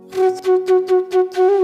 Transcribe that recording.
Let's do do do do.